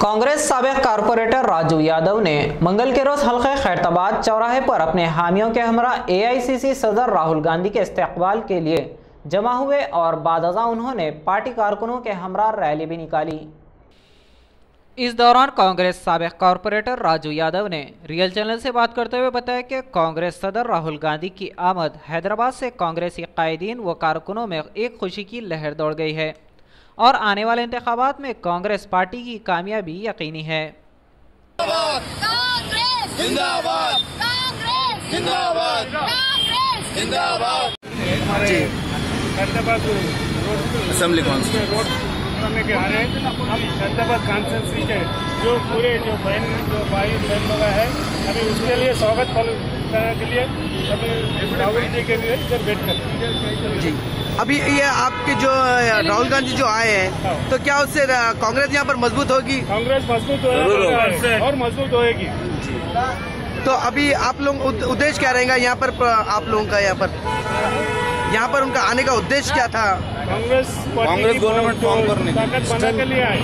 کانگریس سابق کارپوریٹر راجو یادو نے منگل کے روز حلقے خیرتباد چوراہے پر اپنے حامیوں کے ہمراہ اے آئی سی سی صدر راہل گاندھی کے استقبال کے لیے جمع ہوئے اور بعد ازاں انہوں نے پارٹی کارکنوں کے ہمراہ ریلی بھی نکالی۔ اس دوران کانگریس سابق کارپوریٹر راجو یادو نے ریئل چینل سے بات کرتے ہوئے بتایا کہ کانگریس صدر راہل گاندھی کی آمد حیدرآباد سے کانگریسی قائدین و کارکنوں میں ایک خوشی کی لہر دوڑ گئی ہے۔ اور آنے والے انتخابات میں کانگریس پارٹی کی کامیابی یقینی ہے۔ حیدرآباد کانفرنسی جی۔ کے جو پورے جو بہن جو بھائی بہن وغیرہ ہے ہمیں اس کے لیے سواگت جی۔ ابھی یہ آپ کے جو راہل گاندھی جو آئے ہیں ہاں۔ تو کیا اس سے کانگریس یہاں پر مضبوط ہوگی؟ کانگریس مضبوط ہوئے ہاں، اور مضبوط ہوئے گی۔ جی۔ تو ابھی آپ لوگ ادیش کیا رہے گا یہاں پر آپ لوگوں کا یہاں پر؟ یہاں پر ان کا آنے کا ادیش کیا تھا؟ کانگریس کانگریس گورنمنٹ فارم کرنے کے لیے آئے۔